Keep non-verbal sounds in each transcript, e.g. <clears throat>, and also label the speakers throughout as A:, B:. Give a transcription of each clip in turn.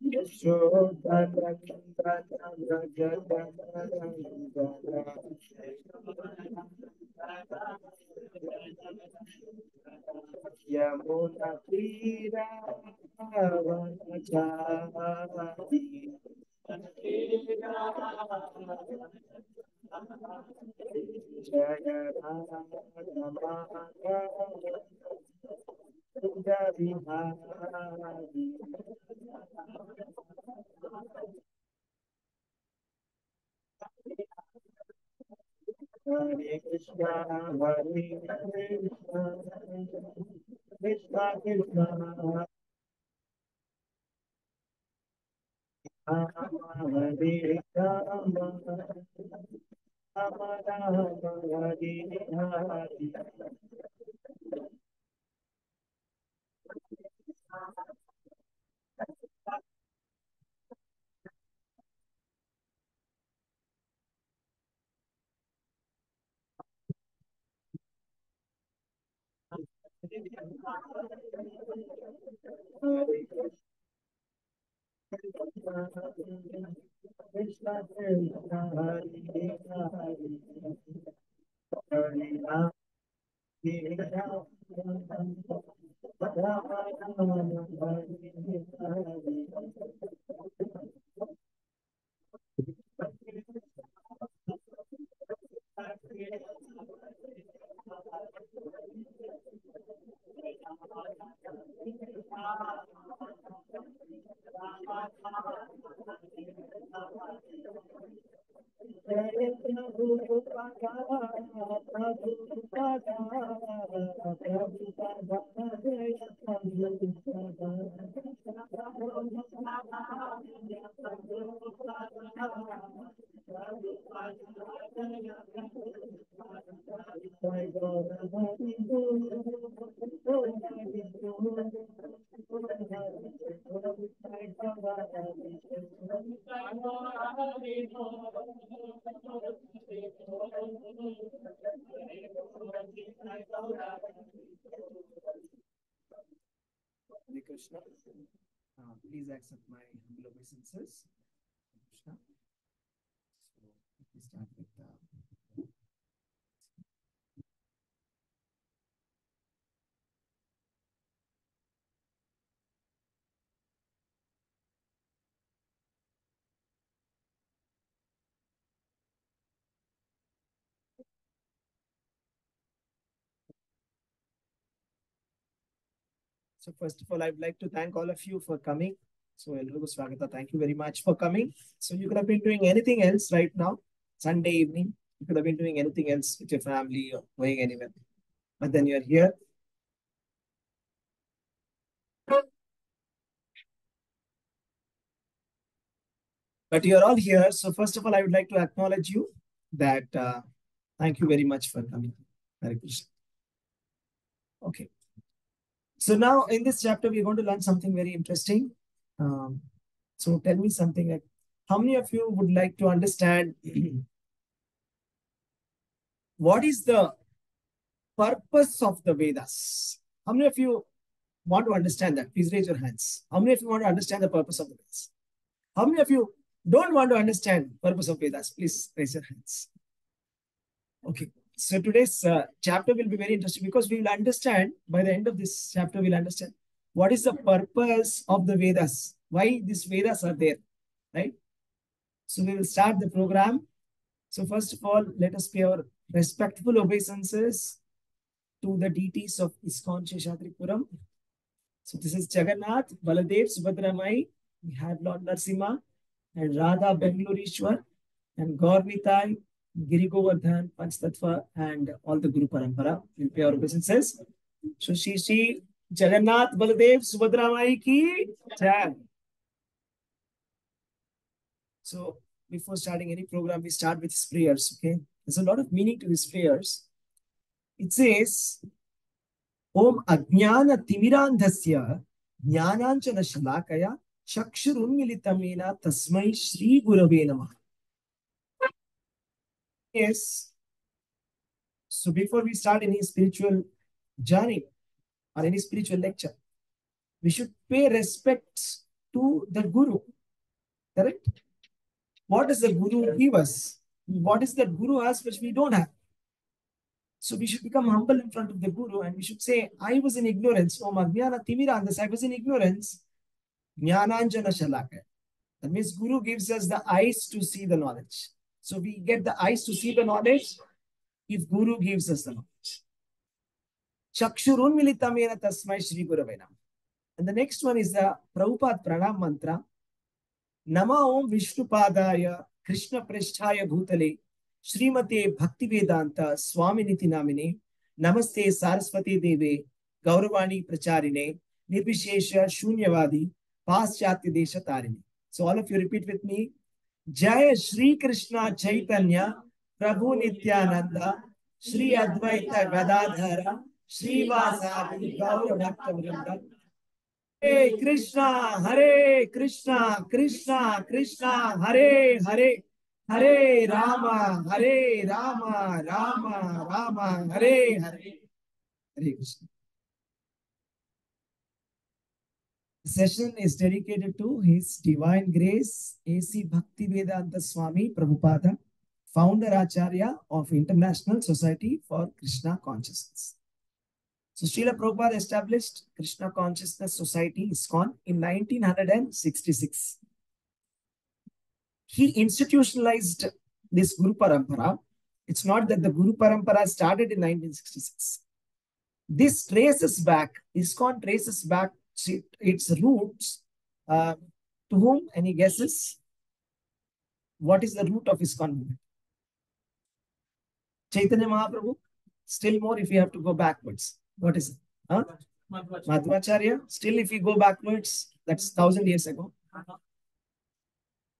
A: Krishna, Hare Rama, Rama Rama, Hare Hare. Hare Krishna, Krishna Krishna, Hare Hare, Hare Rama, Rama, Rama Rama, Hare Krishna Hare. <laughs> Jai Prabhupada, Prabhupada, Prabhupada, Jai Hare Krishna. Uh, please accept my humble obeisances. Hare Krishna. So let me start with uh, so first of all, I would like to thank all of you for coming. So Elrugu Swagata, thank you very much for coming. So you could have been doing anything else right now, Sunday evening. You could have been doing anything else with your family or going anywhere. But then you're here. But you're all here. So first of all, I would like to acknowledge you that uh, thank you very much for coming. Hare Krishna. Okay. So now in this chapter, we're going to learn something very interesting. Um, so tell me something like, how many of you would like to understand <clears throat> what is the purpose of the Vedas? How many of you want to understand that? Please raise your hands. How many of you want to understand the purpose of the Vedas? How many of you don't want to understand purpose of Vedas? Please raise your hands. Okay. So today's uh, chapter will be very interesting because we will understand by the end of this chapter, we'll understand what is the purpose of the Vedas, why these Vedas are there, right? So we will start the program. So first of all, let us pay our respectful obeisances to the deities of ISKCON Sheshatripuram. So this is Jagannath, Baladev, Subhadramai, we have Lord Narsimha and Radha Bengalurishwar and Gaurnitai, Giri Govardhan, Panch Tattva, and all the Guru Parampara. We'll pay our obeisances. So, Shri Shri Jagannath Baladev Subhadra Mai ki jai. So, before starting any program, we start with his prayers, okay? There's a lot of meaning to his prayers. It says, Om Ajnana Timirandhasya Jnananchana Shalakaya Chakshurunmilitamena Tasmai Shri Gurave Namaha. Yes. So before we start any spiritual journey or any spiritual lecture, we should pay respects to the Guru. Correct? What does the Guru give us? What is that Guru has which we don't have? So we should become humble in front of the Guru and we should say, I was in ignorance. Oh, Magyana Timirandas, I was in ignorance. Jnananjana Shalaka. That means Guru gives us the eyes to see the knowledge. So we get the eyes to see the knowledge if Guru gives us the knowledge. Chakshurun militamena tasmai Shri Guravena. And the next one is the Prabhupada Pranam Mantra. Nama Om Vishnupadaya Krishna Prishthaya Bhutale Srimate Bhakti Bhaktivedanta Swaminiti Namine Namaste Saraswati Deve Gauravani Pracharine Nirvishesha Shunyavadi Paschatya Desha Tarini. So all of you repeat with me. जय श्री कृष्ण चैतन्य प्रभु नित्यानंद श्री अद्वैत गदाधर, श्रीवासादि गौर भक्त वृंद। हरे कृष्णा हरे कृष्णा कृष्णा कृष्णा, हरे हरे हरे राम हरे राम राम राम, हरे हरे। हरे Krishna. Session is dedicated to His Divine Grace A.C. Bhaktivedanta Swami Prabhupada, founder Acharya of International Society for Krishna Consciousness. So Srila Prabhupada established Krishna Consciousness Society ISKCON in 1966. He institutionalized this Guru Parampara. It's not that the Guru Parampara started in 1966. This traces back, ISKCON traces back its roots uh, to whom any guesses? What is the root of ISKCON movement chaitanya mahaprabhu still more if you have to go backwards. What is it? Huh? madhvacharya still if you go backwards that's thousand years ago.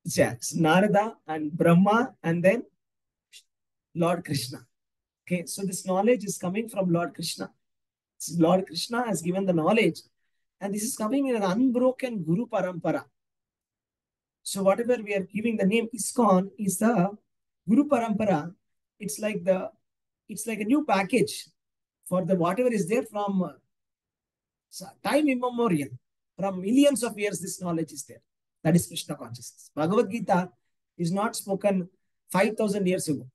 A: It's narada and brahma and then lord krishna. Okay so this knowledge is coming from lord krishna. Lord krishna has given the knowledge and this is coming in an unbroken Guru Parampara. So whatever we are giving the name ISKCON is the Guru Parampara. It's like the, it's like a new package for the whatever is there from uh, time immemorial. From millions of years, this knowledge is there. That is Krishna consciousness. Bhagavad Gita is not spoken 5,000 years ago.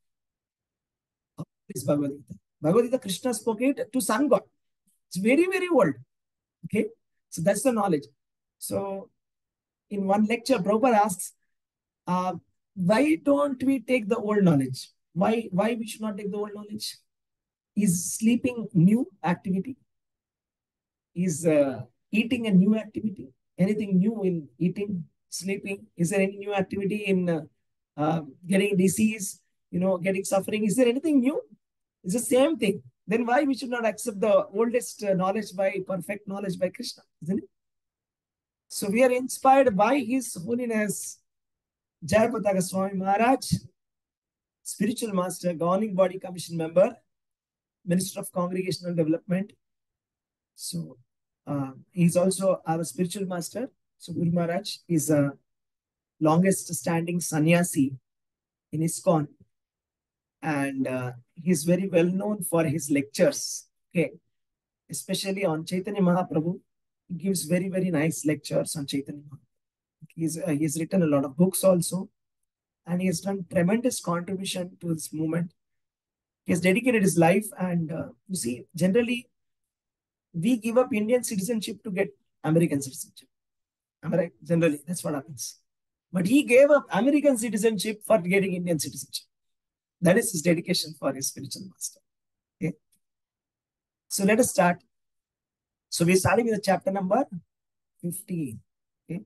A: This Bhagavad Gita. Bhagavad Gita, Krishna spoke it to Sun God. It's very, very old. Okay. So that's the knowledge. So in one lecture, Prabhupada asks, uh, why don't we take the old knowledge? Why, why we should not take the old knowledge? Is sleeping new activity? Is uh, eating a new activity? Anything new in eating, sleeping? Is there any new activity in uh, uh, getting disease, you know, getting suffering? Is there anything new? It's the same thing then why we should not accept the oldest knowledge by perfect knowledge by Krishna, isn't it? So we are inspired by His Holiness Jayapataka Swami Maharaj, spiritual master, governing body commission member, Minister of Congregational Development. So uh, he's also our spiritual master. So Guru Maharaj is a longest standing sannyasi in ISKCON and uh, he's very well known for his lectures okay? Especially on chaitanya mahaprabhu he gives very very nice lectures on chaitanya mahaprabhu. He's uh, he's written a lot of books also and he has done tremendous contribution to this movement. He has dedicated his life and uh, you see generally we give up indian citizenship to get american citizenship. Am i right? Generally that's what happens. But he gave up american citizenship for getting indian citizenship that is his dedication for his spiritual master. Okay. So let us start. So we're starting with the chapter number 15. Okay.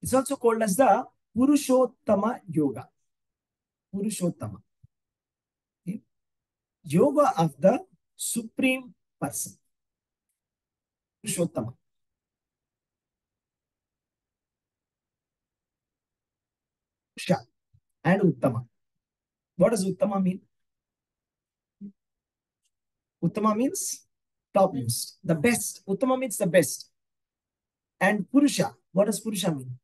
A: It's also called as the Purushottama Yoga. Purushottama. Okay. Yoga of the Supreme Person. Purushottama. And Uttama. What does Uttama mean? Uttama means topmost, the best. Uttama means the best. And Purusha, what does Purusha mean?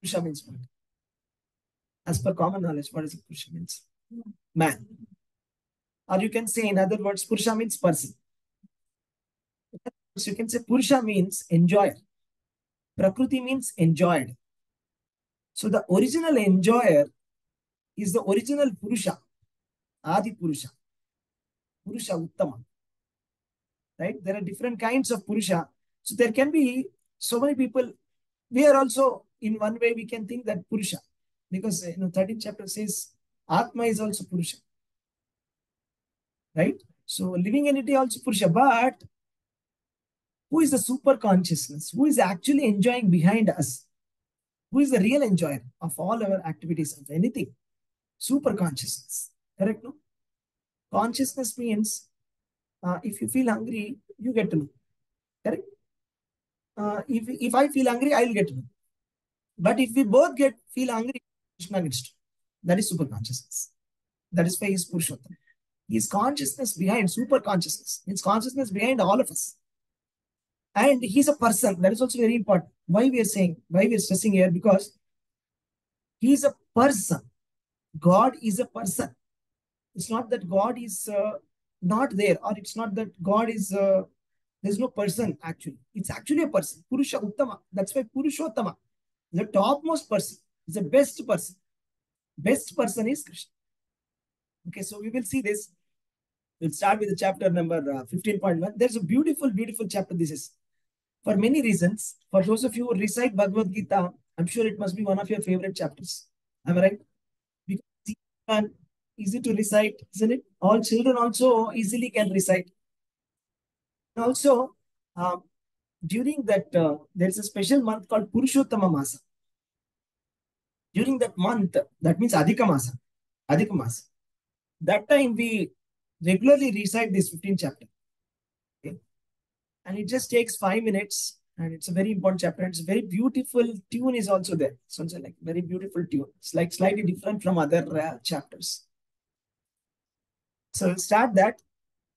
A: Purusha means what? As per common knowledge, what does Purusha means? Man. Or you can say, in other words, Purusha means person. So you can say Purusha means enjoyer. Prakriti means enjoyed. So the original enjoyer is the original Purusha, Adi Purusha, Purusha Uttama. Right? There are different kinds of Purusha. So there can be so many people. We are also, in one way, we can think that Purusha, because you know, 13th chapter says Atma is also Purusha. Right? So living entity also Purusha, but who is the super consciousness? Who is actually enjoying behind us? Who is the real enjoyer of all our activities of anything? Super consciousness. Correct? No? Consciousness means uh, if you feel hungry, you get to know. Correct? Uh, if, if I feel hungry, I'll get to know. But if we both get feel hungry, Krishna gets to That is super consciousness. That is why he is Purushottam. His consciousness behind super consciousness. His consciousness behind all of us. And he's a person. That is also very important. Why we are saying, why we are stressing here? Because he is a person. God is a person. It's not that God is uh, not there, or it's not that God is, uh, there's no person actually. It's actually a person. Purusha Uttama. That's why Purushottama, the topmost person, is the best person. Best person is Krishna. Okay, so we will see this. We'll start with the chapter number uh, 15.1. There's a beautiful, beautiful chapter. This is for many reasons. For those of you who recite Bhagavad Gita, I'm sure it must be one of your favorite chapters. Am I right? Because easy to recite, isn't it? All children also easily can recite. Also, um, during that, uh, there's a special month called Purushottama Masa. During that month, that means Adhika Masa. Adhika Masa. That time we regularly recite this 15th chapter. And it just takes five minutes and it's a very important chapter. And it's a very beautiful tune is also there. So it's like very beautiful tune. It's like slightly different from other uh, chapters. So we'll start that.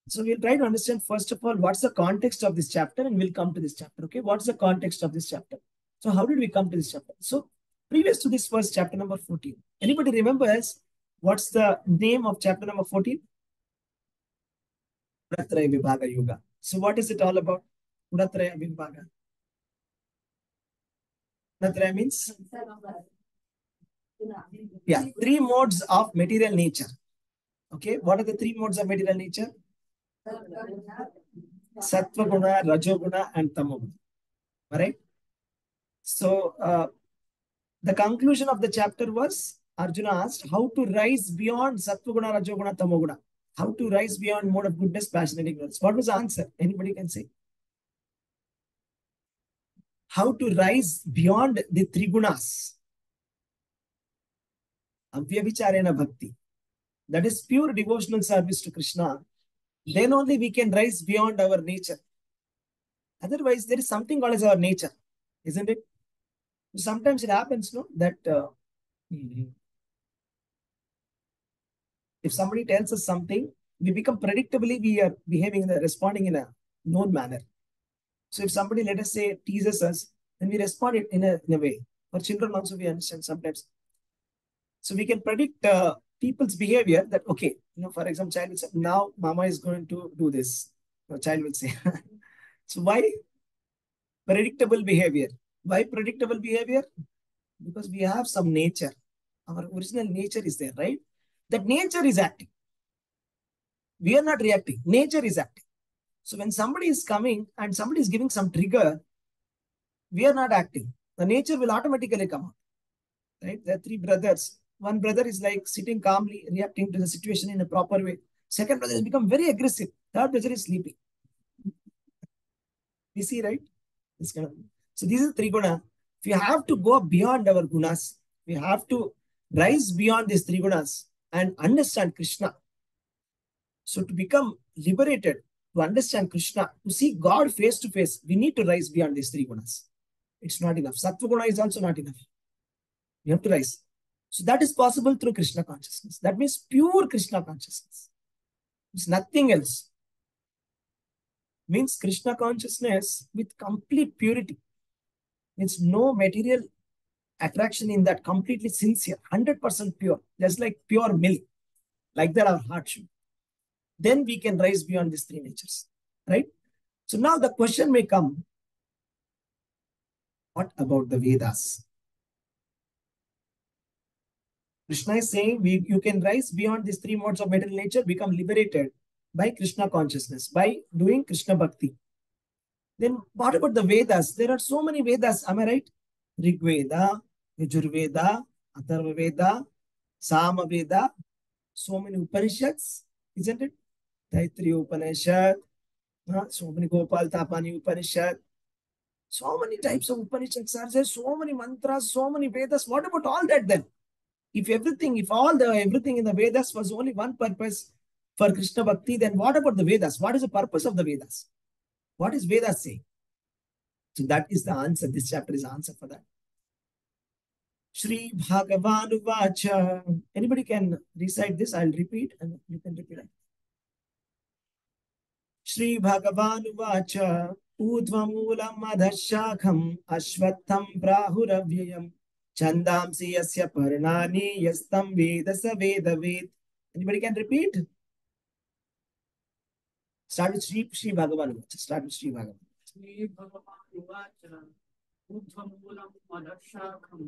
A: So we'll try to understand first of all what's the context of this chapter, and we'll come to this chapter. Okay, what's the context of this chapter? So how did we come to this chapter? So previous to this first chapter number 14, anybody remembers what's the name of chapter number 14? Gunatraya Vibhaga Yoga. So what is it all about? Gunatraya Vibhaga. Gunatraya means? Yeah, three modes of material nature. Okay, what are the three modes of material nature? Sattva guna, Rajo guna, and Tamo guna. Alright? So, uh, the conclusion of the chapter was Arjuna asked how to rise beyond Sattva guna, Rajo guna, Tamo guna. How to rise beyond mode of goodness, passion, and ignorance. What was the answer? Anybody can say? How to rise beyond the three gunas. Avyabhicharena bhakti. That is pure devotional service to Krishna. Then only we can rise beyond our nature. Otherwise, there is something called as our nature, isn't it? Sometimes it happens, no, that uh, if somebody tells us something, we become predictably we are behaving, in a, responding in a known manner. So if somebody, let us say, teases us, then we respond it in a, in a way. For children also, we understand sometimes. So we can predict uh, people's behavior that, okay, you know, for example, child will say, now mama is going to do this. The child will say. <laughs> so why predictable behavior? Why predictable behavior? Because we have some nature. Our original nature is there, right? That nature is acting. We are not reacting. Nature is acting. So when somebody is coming and somebody is giving some trigger, we are not acting. The nature will automatically come out. Right? There are three brothers. One brother is like sitting calmly, reacting to the situation in a proper way. Second brother has become very aggressive. Third brother is sleeping. <laughs> We see, right? This kind of so these are three guna. If you have to go beyond our gunas, we have to rise beyond these three gunas and understand Krishna. So to become liberated, to understand Krishna, to see God face to face, we need to rise beyond these three gunas. It's not enough. Sattva guna is also not enough. We have to rise. So that is possible through Krishna consciousness. That means pure Krishna consciousness. It's nothing else. Means Krishna consciousness with complete purity. Means no material attraction in that, completely sincere, 100% pure, just like pure milk. Like that, our heart should. Then we can rise beyond these three natures. Right? So now the question may come what about the Vedas? Krishna is saying we, you can rise beyond these three modes of material nature, become liberated by Krishna consciousness, by doing Krishna Bhakti. Then what about the Vedas? There are so many Vedas, am I right? Rig Veda, Yajurveda, Atharva Veda, Sama Veda, so many Upanishads, isn't it? Taittiriya Upanishad, uh, so many Gopal Tapani Upanishad, so many types of Upanishads are there, so many mantras, so many Vedas. What about all that then? If everything, if all the everything in the Vedas was only one purpose for Krishna Bhakti, then what about the Vedas? What is the purpose of the Vedas? What is Vedas saying? So that is the answer. This chapter is the answer for that. Shri Bhagavan Vacha. Anybody can recite this? I'll repeat and you can repeat it. Shri Bhagavan Vacha. ऊर्ध्वमूलम् अधशाखम् अश्वत्थम् प्राहुरव्ययम् छन्दांसि यस्य पर्णानि यस्तं वेद स वेदवेत् Anybody can repeat? Start with Shri Shri Bhagavan. Start with Shri Bhagavan.
B: Shri भगवान उवाच ऊर्ध्वमूलम् अधशाखम्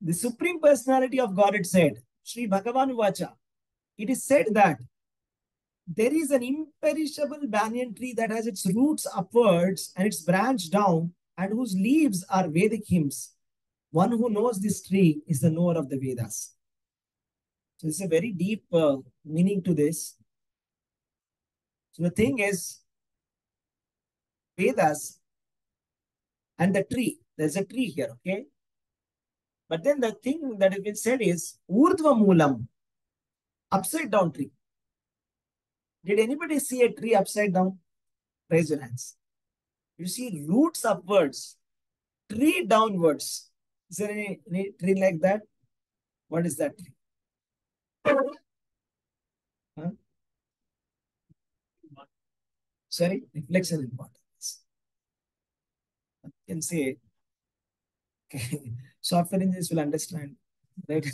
A: The Supreme Personality of Godhead said, Sri Bhagavan Vacha, it is said that there is an imperishable banyan tree that has its roots upwards and its branch down, and whose leaves are Vedic hymns. One who knows this tree is the knower of the Vedas. So, there's a very deep uh, meaning to this. So, the thing is, Vedas and the tree, there's a tree here, okay? But then the thing that has been said is Urdhva Moolam, upside down tree. Did anybody see a tree upside down? Raise your hands. You see roots upwards, tree downwards. Is there any, any tree like that? What is that tree? Huh? Sorry, reflection importance. You can say, <laughs> software engineers will understand, right?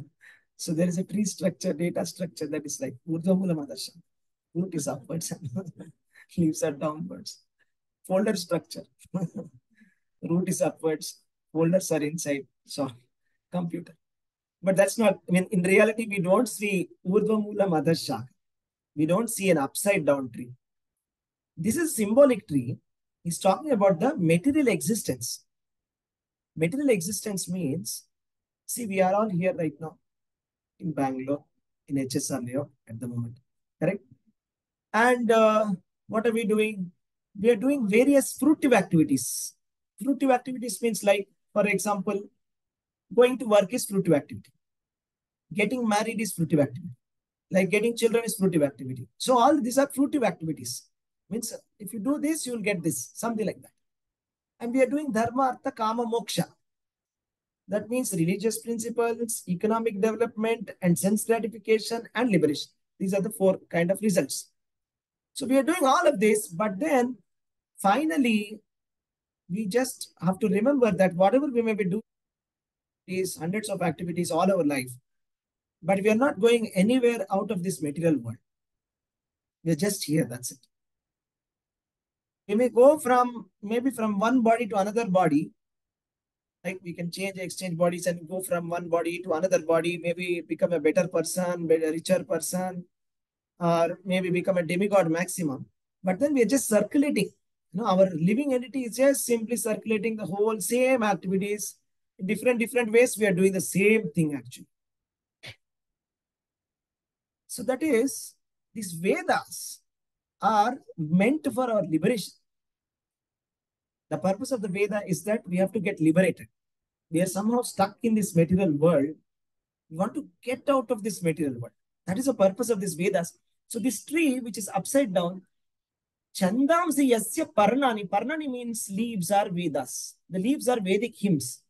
A: <laughs> so there is a tree structure, data structure that is like Madarshan. Root is upwards and <laughs> leaves are downwards. Folder structure. Root is upwards, folders are inside. So, computer. But that's not, I mean, in reality, we don't see Urdhva Mula Madhashak. We don't see an upside down tree. This is symbolic tree. He's talking about the material existence. Material existence means, see, we are all here right now in Bangalore, in HSR at the moment, correct? And uh, what are we doing? We are doing various fruitive activities. Fruitive activities means like, for example, going to work is fruitive activity. Getting married is fruitive activity. Like getting children is fruitive activity. So all these are fruitive activities. Means if you do this, you will get this, something like that. And we are doing dharma, artha, kama, moksha. That means religious principles, economic development, and sense gratification and liberation. These are the four kind of results. So we are doing all of this, but then finally, we just have to remember that whatever we may be doing is hundreds of activities all our life, but we are not going anywhere out of this material world. We are just here, that's it. We may go from maybe from one body to another body, like we can change, exchange bodies and go from one body to another body, maybe become a better person, be a richer person, or maybe become a demigod maximum. But then we are just circulating. You know, our living entity is just simply circulating the whole same activities in different different ways. We are doing the same thing actually. So that is these Vedas are meant for our liberation. The purpose of the Veda is that we have to get liberated. We are somehow stuck in this material world. We want to get out of this material world. That is the purpose of this Vedas. So this tree, which is upside down, Chandamsi Yasya Parnani. Parnani means leaves are Vedas. The leaves are Vedic hymns.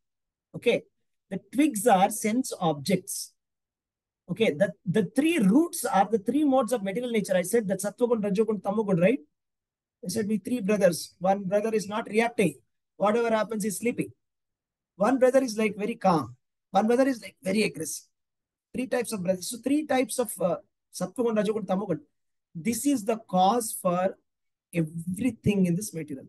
A: Okay. The twigs are sense objects. Okay. The, the three roots are the three modes of material nature. I said that Sattvagun, Rajogun, Tamogun, right? I said we three brothers. One brother is not reacting. Whatever happens is sleeping. One brother is like very calm. One brother is like very aggressive. Three types of brothers. So three types of uh, Rajogun, Tamogun. This is the cause for everything in this material.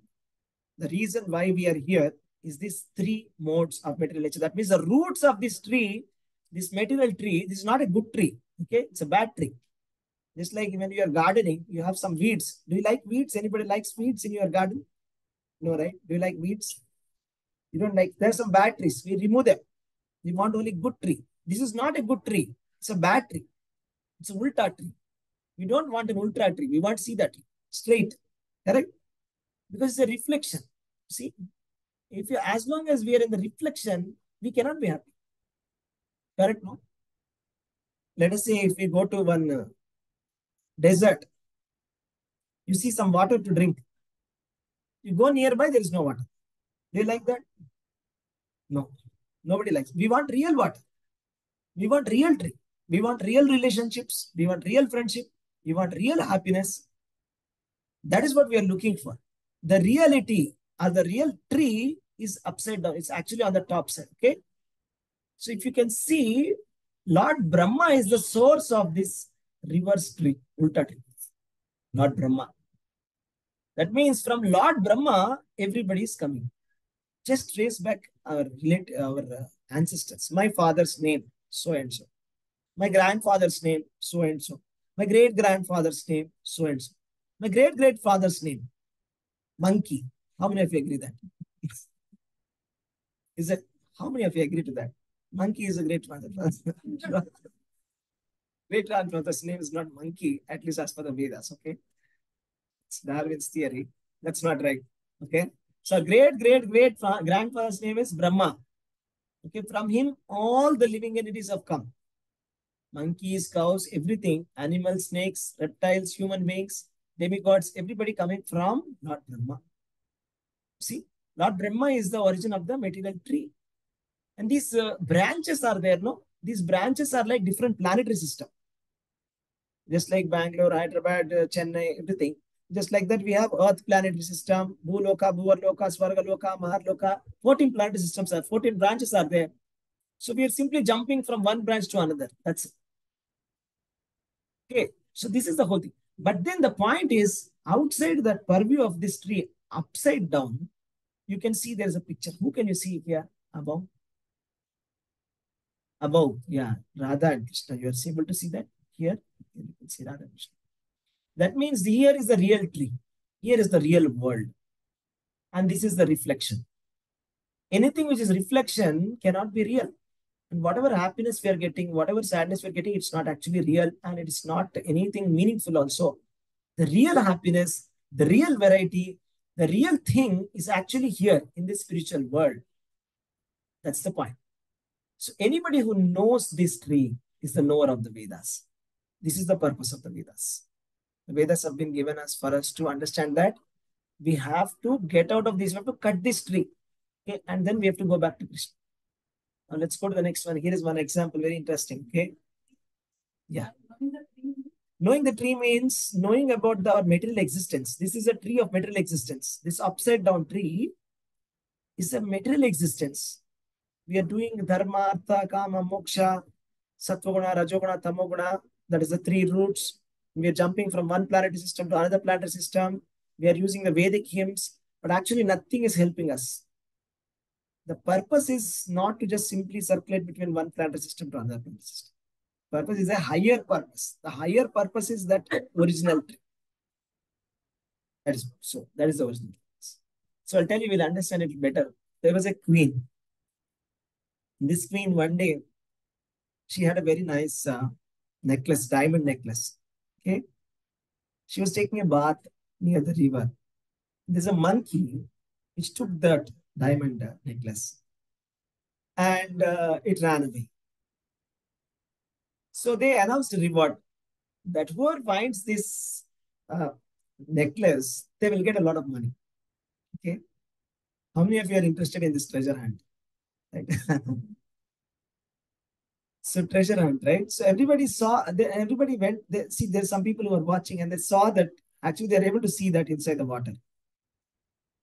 A: The reason why we are here is these three modes of material nature. That means the roots of this tree, this material tree, this is not a good tree. Okay, it's a bad tree. Just like when you are gardening, you have some weeds. Do you like weeds? Anybody likes weeds in your garden? No, right? Do you like weeds? You don't like, there's some bad trees. We remove them. We want only good tree. This is not a good tree. It's a bad tree. It's a ulta tree. We don't want an ulta tree. We want to see that straight. Correct? Because it's a reflection. See, if you as long as we are in the reflection, we cannot be happy. Correct? No? Let us say if we go to one uh, desert, you see some water to drink. You go nearby, there is no water. Do you like that? No. Nobody likes. We want real water. We want real tree. We want real relationships. We want real friendship. We want real happiness. That is what we are looking for. The reality or the real tree is upside down. It's actually on the top side. Okay. So if you can see, Lord Brahma is the source of this reverse tree, ulta tree. Lord Brahma. That means from Lord Brahma, everybody is coming. Just trace back our relate our uh, ancestors. My father's name, so and so. My grandfather's name, so and so. My great grandfather's name, so and so. My great great father's name, monkey. How many of you agree that? <laughs> Is it? How many of you agree to that? Monkey is a great father. <laughs> great grandfather's name is not monkey, at least as per the Vedas. Okay, it's Darwin's theory. That's not right. Okay, so great great great grandfather's name is Brahma. Okay, from him all the living entities have come. Monkeys, cows, everything, animals, snakes, reptiles, human beings, demigods, everybody coming from Lord Brahma. See, Lord Brahma is the origin of the material tree. And these uh, branches are there, no? These branches are like different planetary system. Just like Bangalore, Hyderabad, uh, Chennai, everything. Just like that, we have Earth planetary system, Bhuloka, Bhuvarloka, Svargaloka, Maharloka. 14 planetary systems are, 14 branches are there. So we are simply jumping from one branch to another. That's it. Okay, so this is the whole thing. But then the point is, outside that purview of this tree, upside down, you can see there's a picture. Who can you see here above? Above, yeah, Radha and Krishna. You are able to see that here. You can see Radha Krishna. That means here is the real tree. Here is the real world. And this is the reflection. Anything which is reflection cannot be real. And whatever happiness we are getting, whatever sadness we're getting, it's not actually real and it's not anything meaningful also. The real happiness, the real variety, the real thing is actually here in this spiritual world. That's the point. So anybody who knows this tree is the knower of the Vedas. This is the purpose of the Vedas. The Vedas have been given us for us to understand that we have to get out of this, we have to cut this tree. Okay, and then we have to go back to Krishna. Now let's go to the next one. Here is one example, very interesting. Okay. Yeah. Knowing the tree means knowing about the, material existence. This is a tree of material existence. This upside down tree is a material existence. We are doing dharma, artha, kama, moksha, sattvaguna, rajoguna, tamoguna. That is the three roots. We are jumping from one planetary system to another planetary system. We are using the Vedic hymns, but actually nothing is helping us. The purpose is not to just simply circulate between one planetary system to another planetary system. Purpose is a higher purpose. The higher purpose is that original tree. That is so. That is the original purpose. So I'll tell you, we'll understand it better. There was a queen. This queen, one day, she had a very nice uh, necklace, diamond necklace. Okay. She was taking a bath near the river. There's a monkey which took that diamond uh, necklace and uh, it ran away. So they announced a reward that whoever finds this uh, necklace, they will get a lot of money. Okay. How many of you are interested in this treasure hunt? Right? <laughs> so treasure hunt, right? So everybody saw, they, everybody went, they, see there's some people who are watching and they saw that actually they're able to see that inside the water.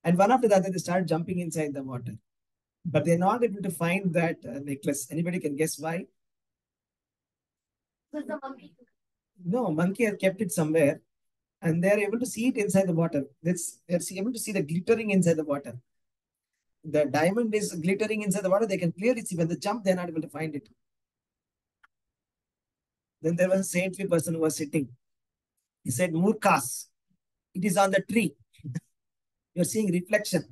A: And one after the other, they started jumping inside the water. But they're not able to find that uh, necklace. Anybody can guess why?
C: Because the monkey
A: No, monkey has kept it somewhere and they're able to see it inside the water. That's, they're able to see the glittering inside the water. The diamond is glittering inside the water. They can clearly see when they jump, they're not able to find it. Then there was a saintly person who was sitting. He said, Murkas, it is on the tree. <laughs> You're seeing reflection.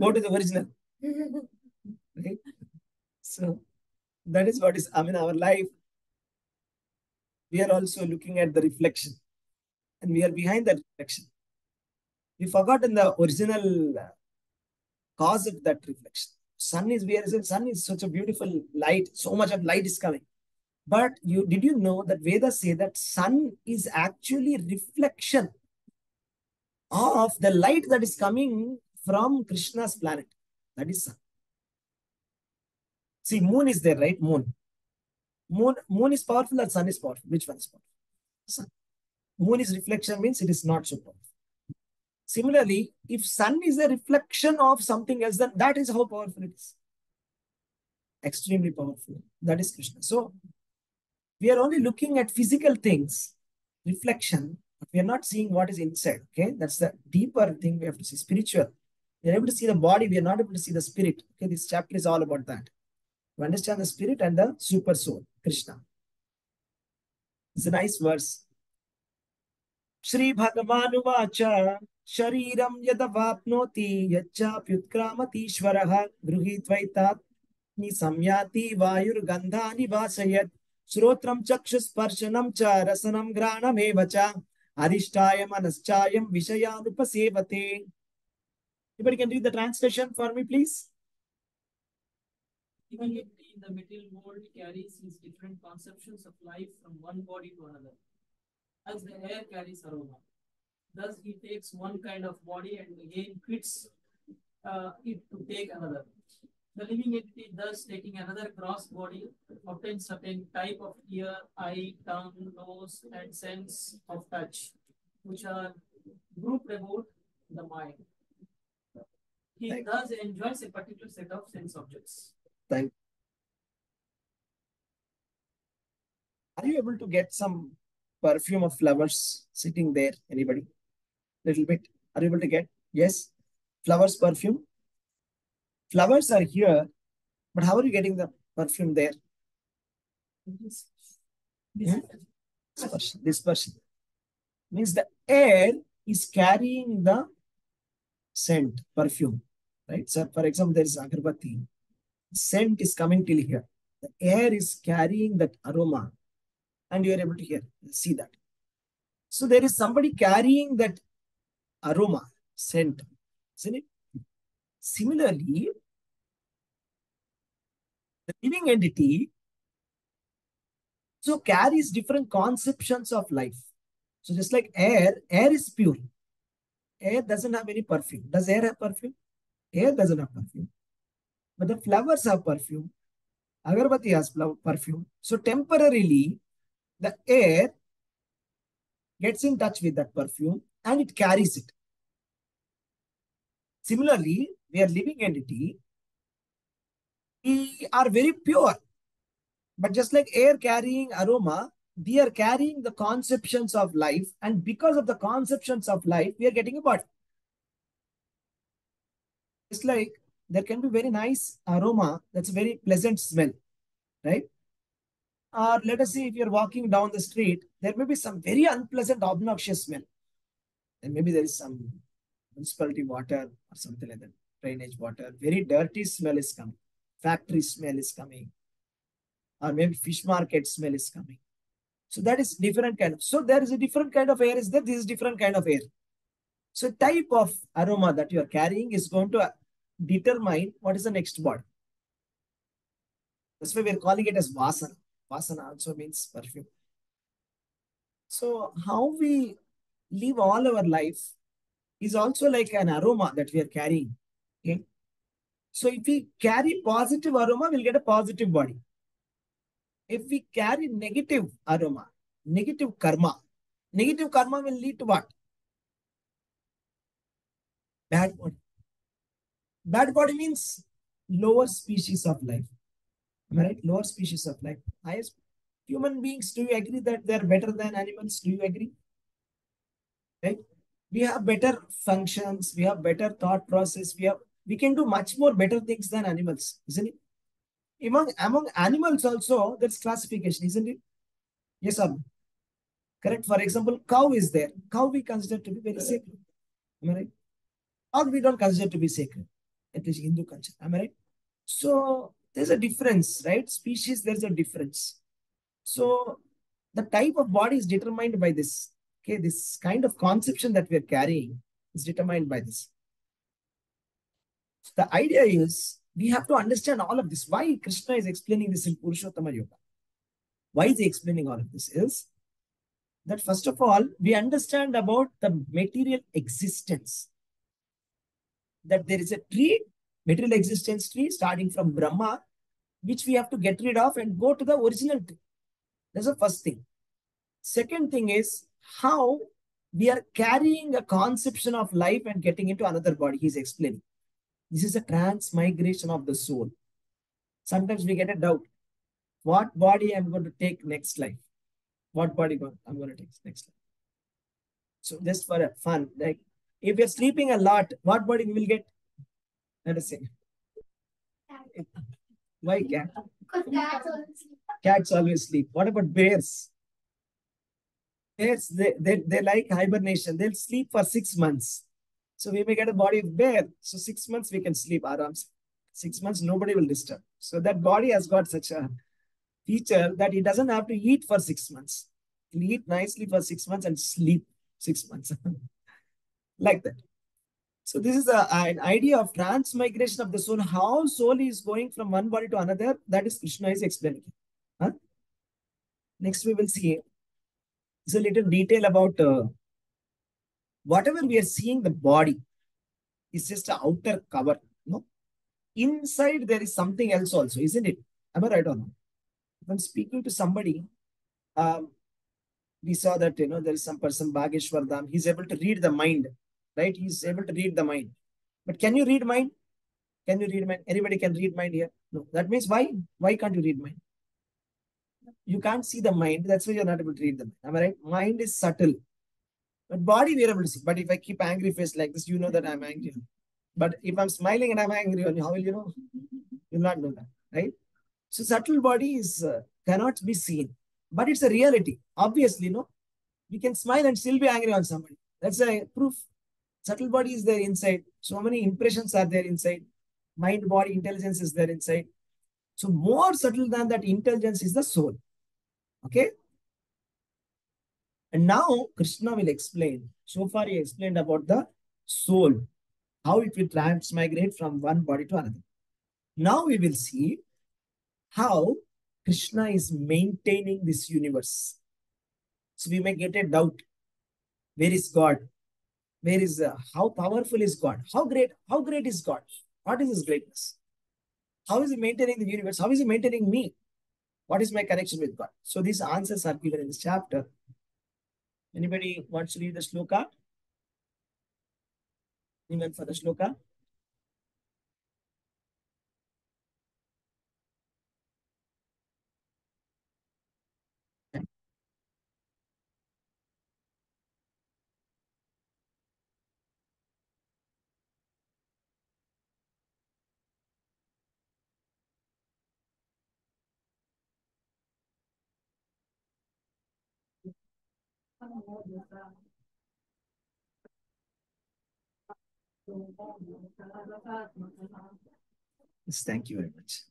A: Go to the original. <laughs> Right? So that is what is, I mean, our life. We are also looking at the reflection and we are behind that reflection. We forgotten the original uh, cause of that reflection. Sun is where is it? Sun is such a beautiful light. So much of light is coming. But you did you know that Vedas say that sun is actually reflection of the light that is coming from Krishna's planet. That is sun. See, moon is there, right? Moon. Moon, moon is powerful or sun is powerful? Which one is powerful? Sun. Moon is reflection means it is not so powerful. Similarly, if sun is a reflection of something else, then that is how powerful it is. Extremely powerful. That is Krishna. So we are only looking at physical things, reflection, but we are not seeing what is inside. Okay, that's the deeper thing we have to see. Spiritual. We are able to see the body, we are not able to see the spirit. Okay, this chapter is all about that. To understand the spirit and the super soul, Krishna. It's a nice verse. Shri Bhagavanuvacha yadavapnoti yachapyutkramatishvaraha gruhitvaitat samyati vayur gandhani vasayat श्रोत्रम चक्षुस्पर्शनम च रसनम घ्राणमेव च अधिष्ठाय मनश्चायम विषयानुपसेवते Anybody can read the translation for me, please?
B: If the material world carries his different conceptions of life from one body to another, as the air carries aroma. Thus he takes one kind of body and again quits uh, it to take another. The living entity thus taking another gross body obtains certain type of ear, eye, tongue, nose, and sense of touch, which are grouped about the mind. He
A: Thank-
B: thus enjoys a particular set of sense objects. Thank you.
A: Are you able to get some perfume of flowers sitting there? Anybody? Little bit. Are you able to get? Yes. Flowers perfume. Flowers are here, but how are you getting the perfume there?
B: This,
A: Hmm? Dispersion. Dispersion. Means the air is carrying the scent, perfume. Right? So, for example, there is agarbatti. Scent is coming till here. The air is carrying that aroma, and you are able to hear, see that. So, there is somebody carrying that aroma, scent, isn't it? Similarly, the living entity so carries different conceptions of life. So just like air, air is pure. Air doesn't have any perfume. Does air have perfume? Air doesn't have perfume. But the flowers have perfume. Agarbati has perfume. So temporarily, the air gets in touch with that perfume and it carries it. Similarly, we are living entity. We are very pure. But just like air carrying aroma, we are carrying the conceptions of life, and because of the conceptions of life, we are getting a body. It's like there can be very nice aroma, that's a very pleasant smell, right? Or let us say if you're walking down the street, there may be some very unpleasant, obnoxious smell. And maybe there is some municipality water or something like that, drainage water, very dirty smell is coming, factory smell is coming or maybe fish market smell is coming. So that is different kind of. So there is a different kind of air is there. This is different kind of air. So type of aroma that you are carrying is going to uh, determine what is the next body. That's why we're calling it as vasana. Vasana also means perfume. So how we live all our life is also like an aroma that we are carrying. Okay. So if we carry positive aroma, we'll get a positive body. If we carry negative aroma, negative karma, negative karma will lead to what? Bad body. Bad body means lower species of life. Am I right? Lower species of life. Highest human beings, do you agree that they're better than animals? Do you agree? Right? We have better functions, we have better thought process, we have we can do much more better things than animals, isn't it? Among among animals also, there's classification, isn't it? Yes or no? Correct. For example, cow is there. Cow we consider to be very sacred. Am I right? Or we don't consider to be sacred, at least Hindu culture. Am I right? So there's a difference, right? Species, there's a difference. So the type of body is determined by this. Okay, this kind of conception that we're carrying is determined by this. So the idea is we have to understand all of this. Why Krishna is explaining this in Purushottama Yoga? Why is he explaining all of this? Is that first of all, we understand about the material existence. That there is a tree, material existence tree starting from Brahma, which we have to get rid of and go to the original tree. That's the first thing. Second thing is how we are carrying a conception of life and getting into another body. He's explaining. This is a transmigration of the soul. Sometimes we get a doubt. What body I'm going to take next life? What body I'm going to take next life? So just for fun, like if you're sleeping a lot, what body we will get? Let us say. Why cat? Cats always sleep. What about bears? Bears, they, they, they like hibernation. They'll sleep for six months. So we may get a body of bear. So six months we can sleep arams. Six months nobody will disturb. So that body has got such a feature that it doesn't have to eat for six months. It'll eat nicely for six months and sleep six months. <laughs> like that. So this is a, an idea of transmigration of the soul. How soul is going from one body to another. That is Krishna is explaining. Huh? Next we will see. It's a little detail about uh, whatever we are seeing, the body is just an outer cover. No, inside there is something else also, isn't it? Am I right or not? If I'm speaking to somebody, um, we saw that you know there is some person Bageshwar. He's able to read the mind, right? He's able to read the mind. But can you read mind? Can you read mind? Anybody can read mind here? No. That means why? Why can't you read mind? You can't see the mind. That's why you're not able to read the mind. Am I right? Mind is subtle. But body see. But if I keep angry face like this, you know that I'm angry. But if I'm smiling and I'm angry on you, how will you know? You'll not know that, right? So subtle body is uh, cannot be seen, but it's a reality. Obviously, no, we can smile and still be angry on somebody. That's a proof. Subtle body is there inside. So many impressions are there inside. Mind, body, intelligence is there inside. So more subtle than that intelligence is the soul. Okay. And now Krishna will explain. So far he explained about the soul, how it will transmigrate from one body to another. Now we will see how Krishna is maintaining this universe. So we may get a doubt. Where is God? Where is uh, how powerful is God? How great? How great is God? What is His greatness? How is He maintaining the universe? How is He maintaining me? What is my connection with God? So these answers are given in this chapter. Anybody wants to read the sloka? Anyone for the shloka? Yes, thank you very much.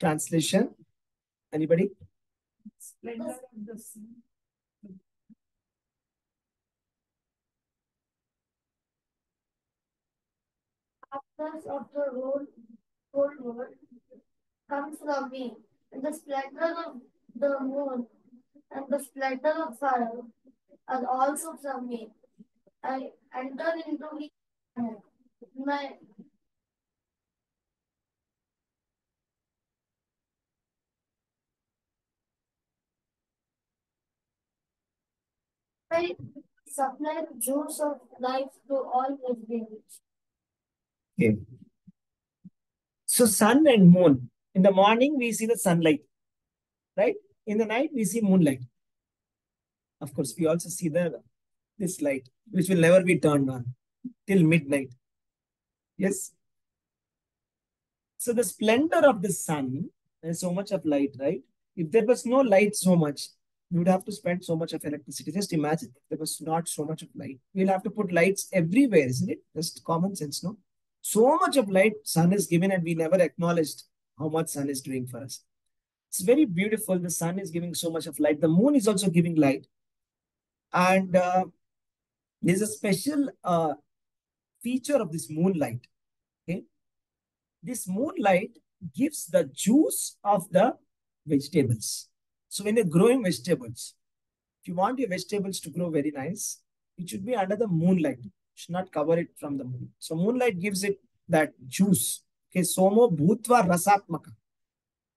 A: Translation. Anybody?
C: Splendor of the sun.
D: After of the whole, whole world comes from me, the splendor of the moon and the splendor of fire are also from me. I enter into planet. my I supply the juice of life to all beings.
A: Okay. So sun and moon. In the morning, we see the sunlight, right? In the night, we see moonlight. Of course, we also see the this light, which will never be turned on till midnight. Yes. So the splendor of the sun, there's so much of light, right? If there was no light so much, we would have to spend so much of electricity. Just imagine there was not so much of light. We'll have to put lights everywhere, isn't it? Just common sense, no? So much of light sun is given and we never acknowledged how much sun is doing for us. It's very beautiful. The sun is giving so much of light. The moon is also giving light. And uh, there's a special uh, feature of this moonlight. Okay. This moonlight gives the juice of the vegetables. So when you're growing vegetables, if you want your vegetables to grow very nice, it should be under the moonlight. You should not cover it from the moon. So moonlight gives it that juice. Okay, somo bhutva rasatmaka.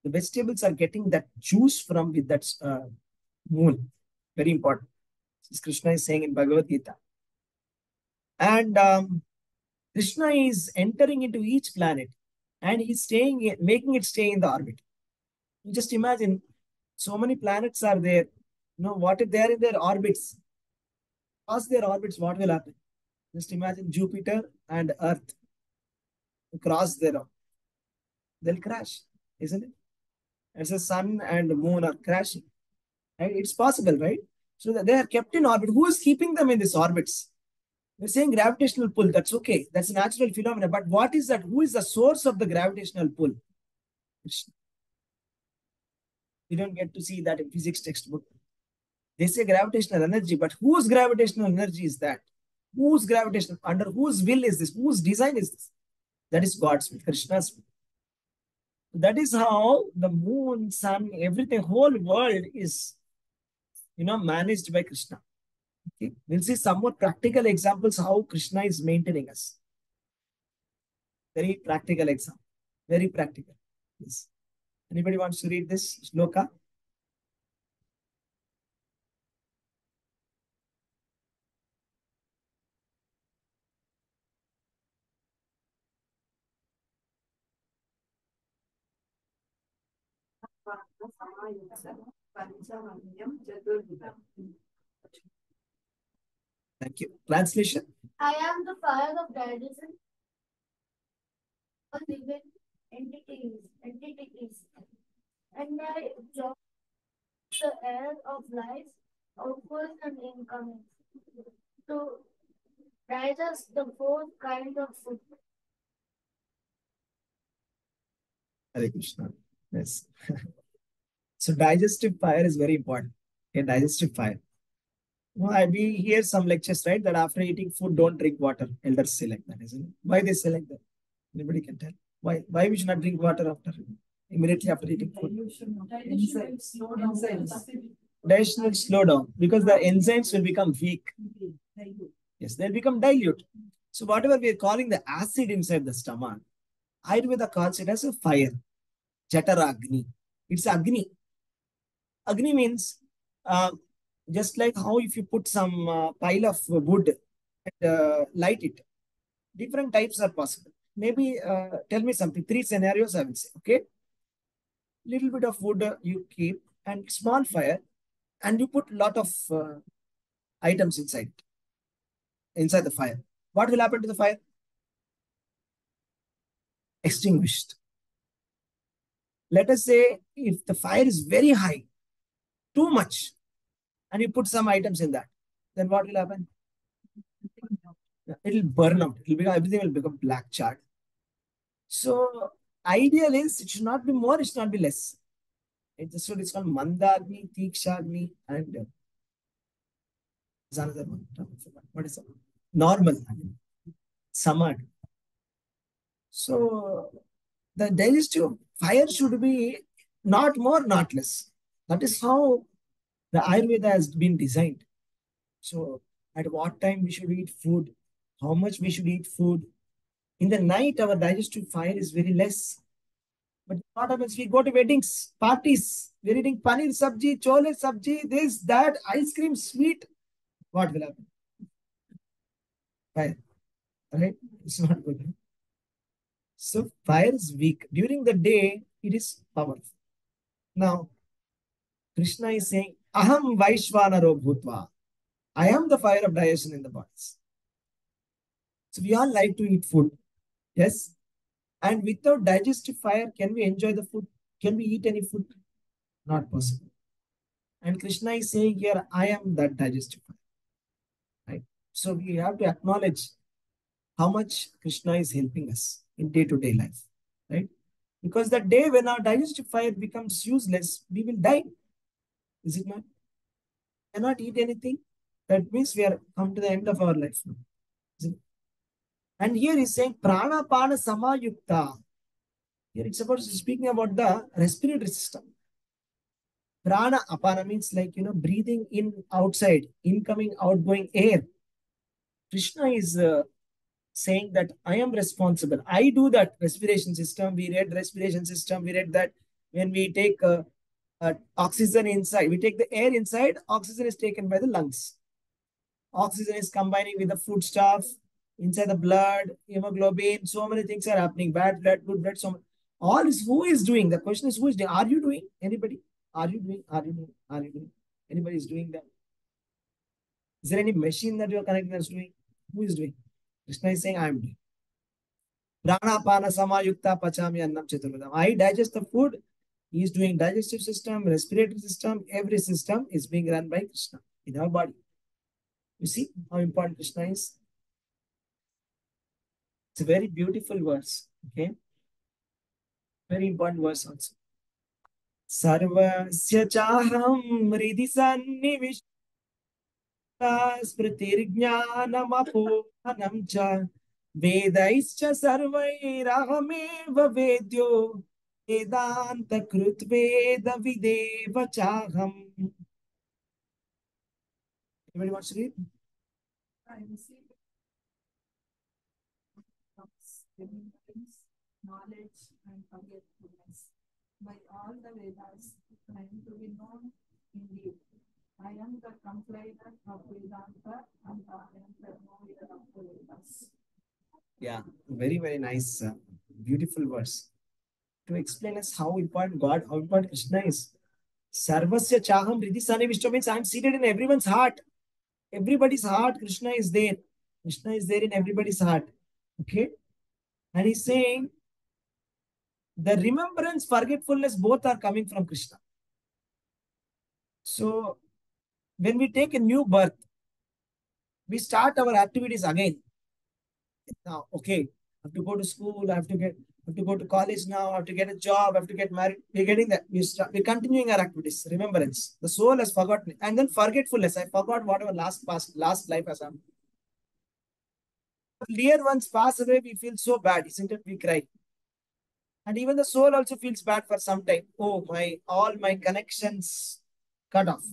A: The vegetables are getting that juice from with that uh, moon. Very important. This Krishna is saying in Bhagavad Gita. And um, Krishna is entering into each planet and he's staying, making it stay in the orbit. You just imagine so many planets are there. You know, what if they're in their orbits? Cross their orbits, what will happen? Just imagine Jupiter and Earth cross their orbit. they'll crash, isn't it? As the sun and moon are crashing. Right? It's possible, right? So that they are kept in orbit. Who is keeping them in these orbits? We're saying gravitational pull. That's okay. That's a natural phenomenon. But what is that? Who is the source of the gravitational pull? You don't get to see that in physics textbook. They say gravitational energy, but whose gravitational energy is that? Whose gravitational, under whose will is this? Whose design is this? That is God's will, Krishna's will. That is how the moon, sun, everything, whole world is, you know, managed by Krishna. Okay. We'll see some more practical examples how Krishna is maintaining us. Very practical example. Very practical. Yes. Anybody wants to read this shloka? Thank you. Translation.
D: I am the fire of digestion. All living entities, entities, and I absorb the air of life, outgoing and incoming, to digest the four kind of food.
A: Hare Krishna. Yes. <laughs> so digestive fire is very important. A digestive fire. Well, I, we hear some lectures, right? That after eating food, don't drink water. Elders say like that, isn't it? Why they say like that? Anybody can tell? Why? Why we should not drink water after immediately after eating food?
C: Dilution of enzymes. Enzymes.
A: Digestion will slow down because the enzymes will become weak. Yes, they'll become dilute. So whatever we are calling the acid inside the stomach, Ayurveda calls it as a fire. Jataragni. It's Agni. Agni means uh, just like how if you put some uh, pile of wood and uh, light it, different types are possible. Maybe uh, tell me something, three scenarios I will say, okay? Little bit of wood you keep and small fire and you put lot of uh, items inside, inside the fire. What will happen to the fire? Extinguished. Let us say if the fire is very high, too much, and you put some items in that, then what will happen? It will burn out. It will become, everything will become black charred. So ideal is it should not be more, it should not be less. It, this one is called Mandagni, Tikshagni, and uh, another one. What is it? Normal. Samad. So the digestive fire should be not more, not less. That is how the Ayurveda has been designed. So at what time we should eat food, how much we should eat food. In the night, our digestive fire is very less. But what happens? We go to weddings, parties, we're eating paneer sabji, chole sabji, this, that, ice cream, sweet. What will happen? Fire. Right? It's not good. So fire is weak. During the day, it is powerful. Now, Krishna is saying, Aham Vaishvanaro Bhutva. I am the fire of digestion in the bodies. So we all like to eat food. Yes. And without digestive fire, can we enjoy the food? Can we eat any food? Not possible. And Krishna is saying here, I am that digestive fire. Right? So we have to acknowledge how much Krishna is helping us in day-to-day life. Right? Because the day when our digestive fire becomes useless, we will die. Is it not? Cannot eat anything. That means we are come to the end of our life now. And here he's saying prana pana samayukta. Here it's about speaking about the respiratory system. Prana apana means like you know breathing in outside, incoming, outgoing air. Krishna is uh, saying that I am responsible. I do that respiration system. We read respiration system. We read that when we take uh, uh, oxygen inside, we take the air inside, oxygen is taken by the lungs. Oxygen is combining with the food stuff, inside the blood, hemoglobin, so many things are happening. Bad blood, good blood, so all is who is doing. The question is who is doing. Are you doing? Anybody? Are you doing? Are you doing? Are you doing? Anybody is doing that? Is there any machine that you are connecting that's doing? Who is doing? Krishna is saying, I am doing. Pranapana samayukta pachami annam. I digest the food. He is doing digestive system, respiratory system, every system is being run by Krishna in our body. You see how important Krishna is? It's a very beautiful verse. Okay. Very important verse also. Sarvasya chaham hridi sannivish स्मृतिर्ज्ञानमपोहनं च वेदैश्च सर्वैरहमेव वेद्यो वेदान्तकृद्वेदविदेव चाहम् Anybody wants to read?
C: I receive remembrance, knowledge, and forgetfulness. By all the Vedas, I am to be known indeed. I am the compiler of Vedanta and I am the knower of the Vedas.
A: Yeah, very, very nice, uh, beautiful verse. To explain us how important God, how important Krishna is. Sarvasya Chaham Hridi Sannivishto means I am seated in everyone's heart. Everybody's heart, Krishna is there. Krishna is there in everybody's heart. Okay? And he's saying the remembrance, forgetfulness, both are coming from Krishna. So when we take a new birth, we start our activities again. Now, okay, I have to go to school, I have to get have to go to college now, have to get a job, have to get married. We're getting that. We start, we're continuing our activities. Remembrance. The soul has forgotten. And then forgetfulness. I forgot whatever last past last life has happened. Dear ones pass away, we feel so bad, isn't it? We cry. And even the soul also feels bad for some time. Oh, my all my connections cut off.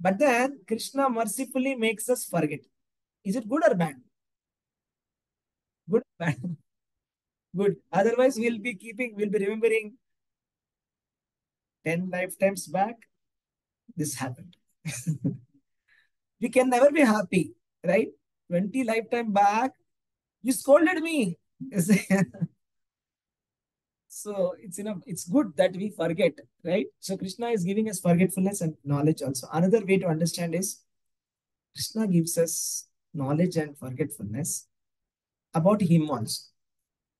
A: But then Krishna mercifully makes us forget. Is it good or bad? Good or bad? <laughs> good. Otherwise, we'll be keeping, we'll be remembering 10 lifetimes back, this happened. <laughs> we can never be happy, right? 20 lifetime back, you scolded me. <laughs> so it's enough. It's good that we forget, right? So Krishna is giving us forgetfulness and knowledge also. Another way to understand is Krishna gives us knowledge and forgetfulness about him also.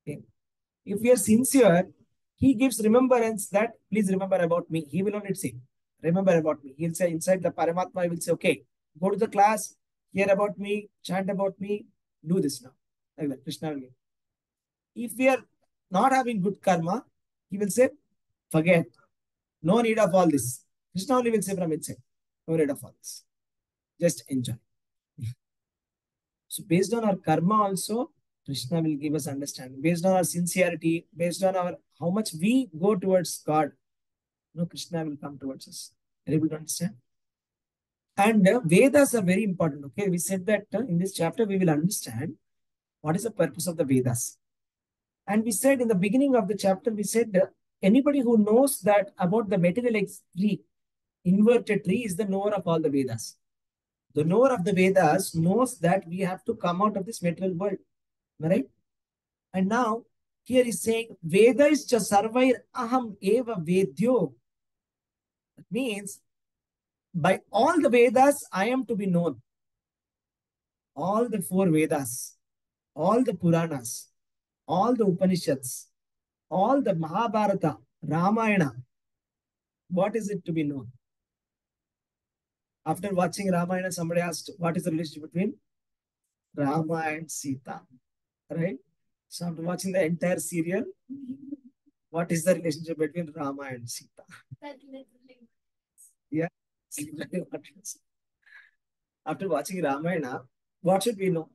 A: If we are sincere, he gives remembrance that please remember about me. He will only say, remember about me. He'll say inside the Paramatma, he will say, okay, go to the class, hear about me, chant about me, do this now. Like that, Krishna will give. If we are not having good karma, he will say, forget. No need of all this. Krishna only will say from inside. No need of all this. Just enjoy. <laughs> so based on our karma also, Krishna will give us understanding. Based on our sincerity, based on our how much we go towards God, you know, Krishna will come towards us. Are able to understand? And uh, Vedas are very important. Okay, we said that uh, in this chapter we will understand what is the purpose of the Vedas. And we said in the beginning of the chapter, we said uh, anybody who knows that about the material tree, inverted tree, is the knower of all the Vedas. The knower of the Vedas knows that we have to come out of this material world. Right? And now here he's saying Vedaish cha sarvair aham eva vedyo. That means by all the Vedas, I am to be known. All the four Vedas, all the Puranas, all the Upanishads, all the Mahabharata, Ramayana, what is it to be known? After watching Ramayana, somebody asked, what is the relationship between Rama and Sita? Right? So after watching the entire serial, what is the relationship between Rama and Sita?
D: Literally.
A: After watching Ramayana, what should we know?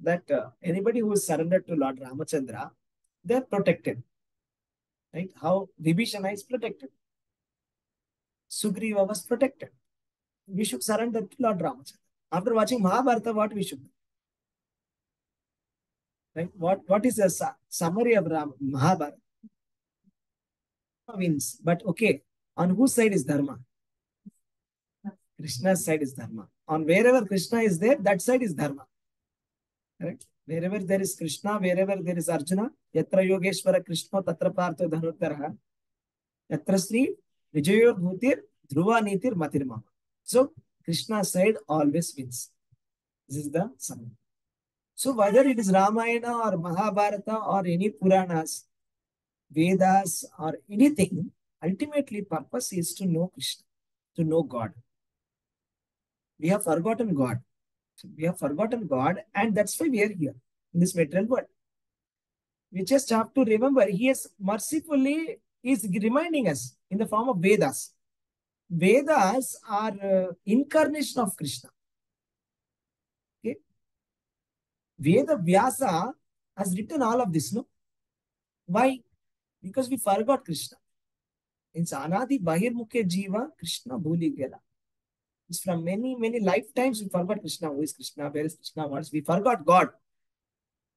A: That uh, anybody who is surrendered to Lord Ramachandra, they're protected. Right? How Vibhishana is protected. Sugriva was protected. We should surrender to Lord Ramachandra. After watching Mahabharata, what we should do? Right? What, what is the su summary of Ram Mahabharata? Wins. But okay, on whose side is Dharma? Krishna's side is Dharma. On wherever Krishna is there, that side is Dharma. Correct? Wherever there is Krishna, wherever there is Arjuna, Yatra Yogeshwara Krishna Tatra Partha Dhanuttara, Yatra Sri Vijayor Bhutir Dhruva Nitir Matir. So, Krishna's side always wins. This is the summary. So, whether it is Ramayana or Mahabharata or any Puranas, Vedas or anything, ultimately purpose is to know Krishna, to know God. We have forgotten God. We have forgotten God, and that's why we are here in this material world. We just have to remember He is mercifully is reminding us in the form of Vedas. Vedas are uh, incarnation of Krishna. Veda Vyasa has written all of this, no? Why? Because we forgot Krishna. In Anadi Bahirmukhe Jiva, Krishna Bhuli Gela. It's from many, many lifetimes we forgot Krishna. Who is Krishna? Where is Krishna? What is? We forgot God.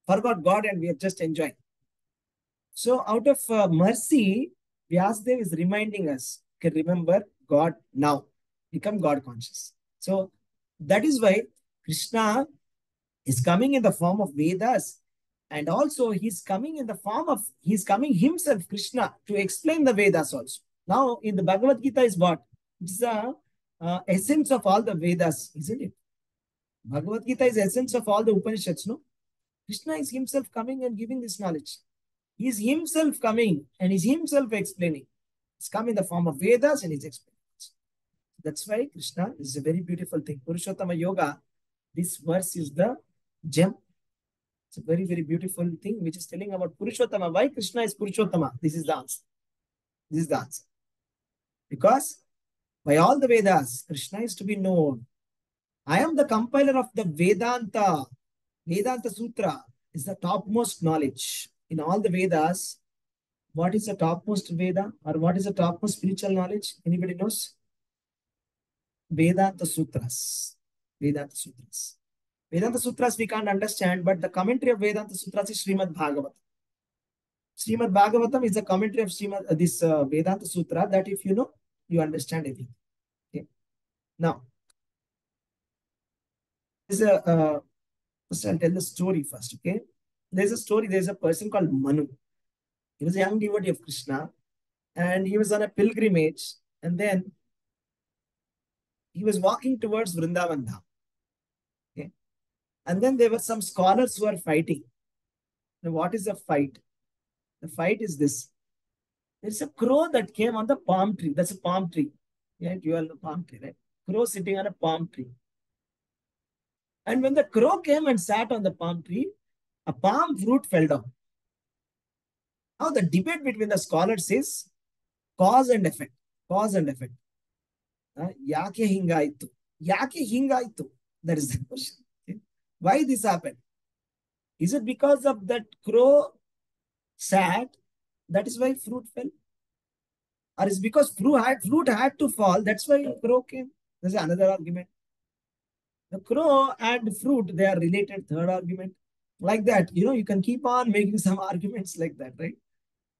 A: Forgot God and we are just enjoying. So out of uh, mercy, Vyasdev is reminding us, okay, remember God now. Become God conscious. So that is why Krishna is coming in the form of Vedas and also he's coming in the form of, he's coming himself, Krishna, to explain the Vedas also. Now in the Bhagavad Gita is what? It's the uh, essence of all the Vedas, isn't it? Bhagavad Gita is essence of all the Upanishads, no? Krishna is himself coming and giving this knowledge. He is himself coming and is himself explaining. He's come in the form of Vedas and he's explaining. That's why Krishna is a very beautiful thing. Purushottama Yoga, this verse is the gem. It's a very, very beautiful thing which is telling about Purushottama. Why Krishna is Purushottama? This is the answer. This is the answer. Because by all the Vedas, Krishna is to be known. I am the compiler of the Vedanta. Vedanta Sutra is the topmost knowledge. In all the Vedas, what is the topmost Veda or what is the topmost spiritual knowledge? Anybody knows? Vedanta Sutras. Vedanta Sutras. Vedanta Sutras we can't understand, but the commentary of Vedanta Sutras is Srimad Bhagavatam. Srimad Bhagavatam is a commentary of Srimad, uh, this uh, Vedanta Sutra that if you know, you understand everything. Okay. Now, there's a, uh, first I'll tell the story first, okay? There's a story, there's a person called Manu. He was a young devotee of Krishna and he was on a pilgrimage and then he was walking towards Vrindavan Dham. And then there were some scholars who are fighting. Now, what is a fight? The fight is this. There's a crow that came on the palm tree. That's a palm tree. Yeah, you all know palm tree, right? Crow sitting on a palm tree. And when the crow came and sat on the palm tree, a palm fruit fell down. Now the debate between the scholars is cause and effect. Cause and effect. Ah, yake hinga itu. Yake hingay itu. That is the question. Why this happened? Is it because of that crow sat? That is why fruit fell? Or is because fruit had, fruit had to fall, that's why crow came? This is another argument. The crow and fruit, they are related, third argument. Like that, you know, you can keep on making <laughs> some arguments like that, right?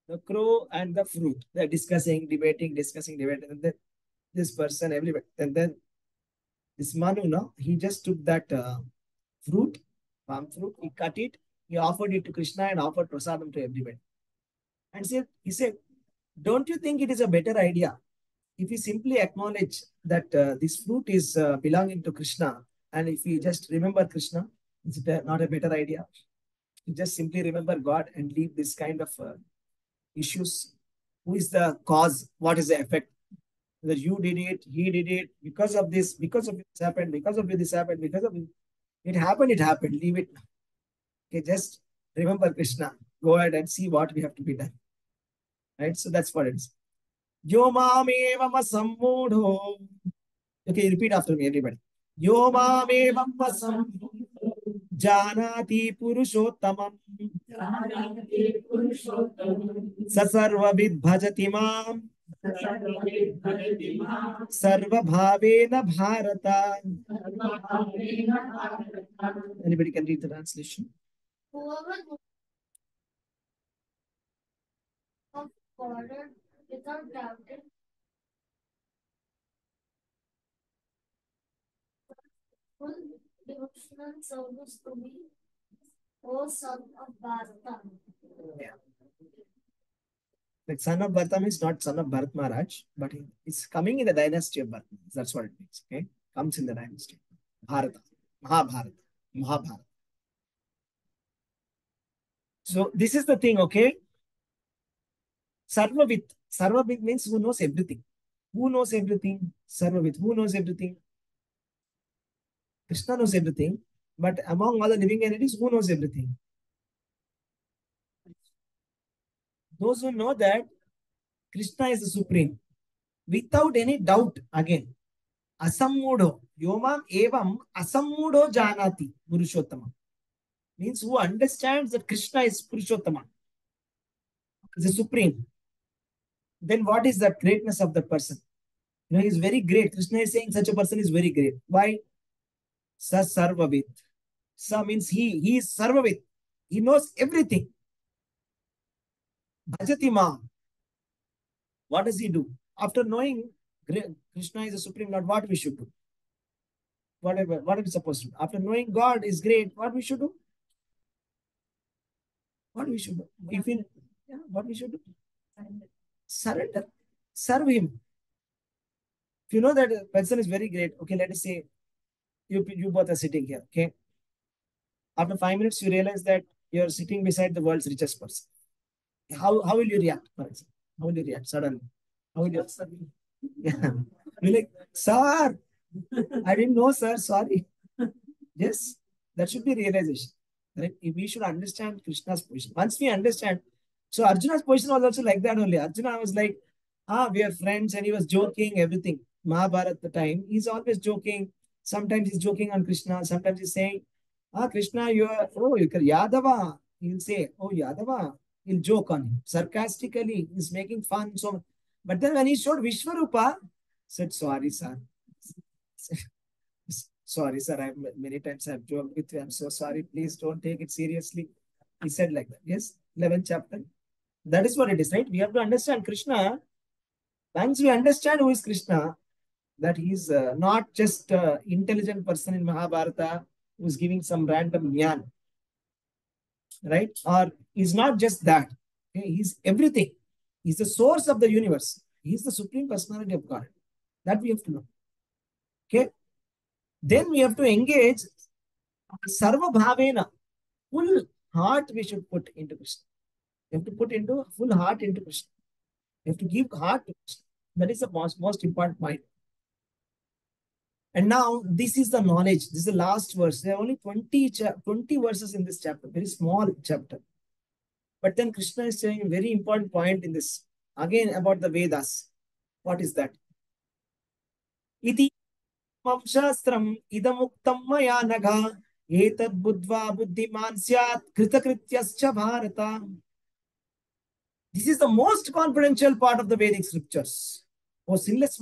A: The crow and the fruit, they're discussing, debating, discussing, debating. And then this person, everybody, and then this Manu, no, he just took that uh, fruit, palm fruit, he cut it, he offered it to Krishna and offered prasadam to everybody, and said, he said don't you think it is a better idea if we simply acknowledge that uh, this fruit is uh, belonging to Krishna and if we just remember Krishna, is it not a better idea? Just simply remember God and leave this kind of uh, issues. Who is the cause? What is the effect? That you did it, he did it, because of this, because of this happened, because of this happened, because of it, it happened, it happened. Leave it. Okay, just remember Krishna. Go ahead and see what we have to be done. right? So that's what it is. Yo mamevam samudho. Okay, repeat after me, everybody. Yo mamevam samudho. Janati purushottamam. Sa sarvavid bhajati mam. Sarvabhavena bharata. Anybody can read the translation?
D: Without doubting full devotional service to me, O son of Bharata.
A: Like son of Bharata means not son of Bharat Maharaj, but he is coming in the dynasty of Bharat. That's what it means. Okay, comes in the dynasty. Bharata, Mahabharata, Mahabharata. So this is the thing. Okay, Sarvavit. Sarvavit means who knows everything. Who knows everything? Sarvavit. Who knows everything? Krishna knows everything. But among all the living entities, who knows everything? Those who know that Krishna is the supreme, without any doubt, again, asammudo, yomam evam asammudo janati, Purushottama. Means who understands that Krishna is Purushottama, is the supreme. Then what is the greatness of that person? You know, he is very great. Krishna is saying such a person is very great. Why? Sa sarvavit. Sa means he, he is sarvavit. He knows everything. Bhajati. What does he do? After knowing Krishna is the Supreme Lord, what we should do? Whatever, what are we supposed to do? After knowing God is great, what we should do? What we should do? If we, yeah, what we should do? Surrender. Serve him. If you know that a person is very great, okay, let us say you, you both are sitting here, okay? After five minutes, you realize that you're sitting beside the world's richest person how how will you react for example? how will you react suddenly? How will you yeah You're like sir! I didn't know sir. Sorry. Yes that should be realization. Right? If we should understand krishna's position. Once we understand so arjuna's position was also like that only. Arjuna was like ah we are friends and he was joking everything. Mahabharat at the time he's always joking. Sometimes he's joking on krishna sometimes he's saying ah krishna you are oh you are yadava. He'll say oh yadava he'll joke on him sarcastically. He's making fun. So, but then when he showed Vishwarupa, said, "Sorry, sir. sorry, sir. I many times I've joked with you. I'm so sorry. Please don't take it seriously." He said like that. Yes, 11th chapter. That is what it is, right? We have to understand Krishna. Once we understand who is Krishna, that he's uh, not just uh, intelligent person in Mahabharata who's giving some random jnana right? Or he's not just that. Okay? He's everything. He's the source of the universe. He's the supreme personality of God. That we have to know. Okay. Then we have to engage Sarva Bhavena. Full heart we should put into Krishna. We have to put into full heart into Krishna. We have to give heart to Krishna. That is the most, most important point. And now this is the knowledge. This is the last verse. There are only 20, cha- 20 verses in this chapter, very small chapter. But then Krishna is saying a very important point in this. Again, about the Vedas. What is that? Iti mam shastram idamuktam maya nagha etad buddhva buddhiman syat kritakrityascha bharata. This is the most confidential part of the Vedic scriptures. O sinless.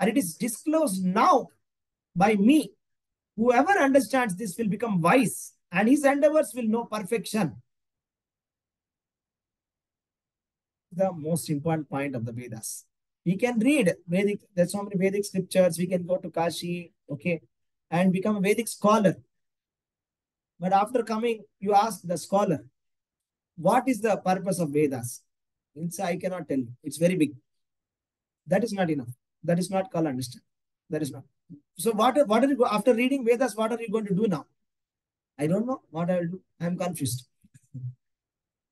A: And it is disclosed now by me. Whoever understands this will become wise and his endeavors will know perfection. The most important point of the Vedas. We can read Vedic, there's so many Vedic scriptures. We can go to Kashi, okay, and become a Vedic scholar. But after coming, you ask the scholar, what is the purpose of Vedas? He'll I cannot tell you. It's very big. That is not enough. That is not called understand. That is not. So what, what are you, after reading Vedas, what are you going to do now? I don't know what I will do. I am confused.